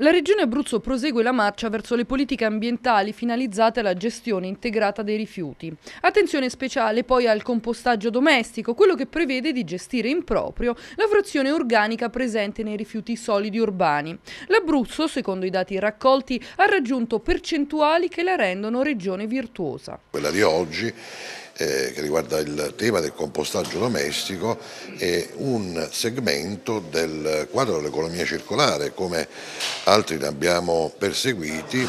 La Regione Abruzzo prosegue la marcia verso le politiche ambientali finalizzate alla gestione integrata dei rifiuti. Attenzione speciale poi al compostaggio domestico, quello che prevede di gestire in proprio la frazione organica presente nei rifiuti solidi urbani. L'Abruzzo, secondo i dati raccolti, ha raggiunto percentuali che la rendono regione virtuosa. Quella di oggi eh, che riguarda il tema del compostaggio domestico è un segmento del quadro dell'economia circolare, come altri ne abbiamo perseguiti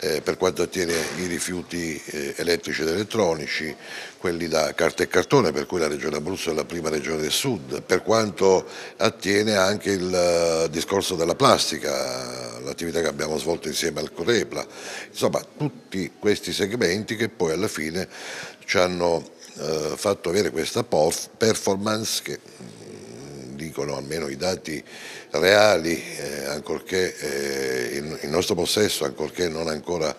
eh, per quanto attiene i rifiuti eh, elettrici ed elettronici, quelli da carta e cartone, per cui la Regione Abruzzo è la prima regione del sud, per quanto attiene anche il uh, discorso della plastica, l'attività che abbiamo svolto insieme al Corepla, insomma tutti questi segmenti che poi alla fine ci hanno eh, fatto avere questa performance che dicono almeno i dati reali, eh, ancorché eh, in, in nostro possesso, ancorché non ancora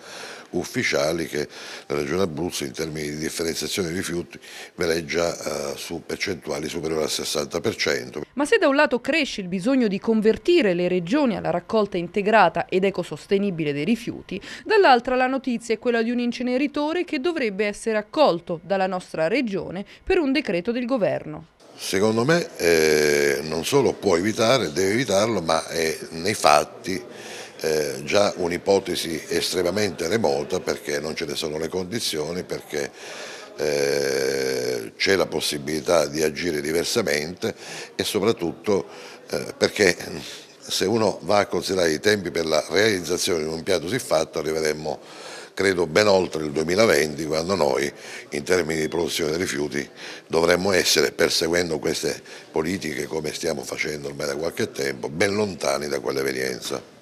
ufficiali che la Regione Abruzzo in termini di differenziazione dei rifiuti veleggia eh, su percentuali superiori al 60%. Ma se da un lato cresce il bisogno di convertire le regioni alla raccolta integrata ed ecosostenibile dei rifiuti, dall'altra la notizia è quella di un inceneritore che dovrebbe essere accolto dalla nostra regione per un decreto del governo. Secondo me eh, non solo può evitare, deve evitarlo, ma è nei fatti eh, già un'ipotesi estremamente remota perché non ce ne sono le condizioni, perché eh, c'è la possibilità di agire diversamente e soprattutto eh, perché se uno va a considerare i tempi per la realizzazione di un impianto siffatto arriveremmo credo ben oltre il 2020 quando noi in termini di produzione dei rifiuti dovremmo essere, perseguendo queste politiche come stiamo facendo ormai da qualche tempo, ben lontani da quell'evenienza.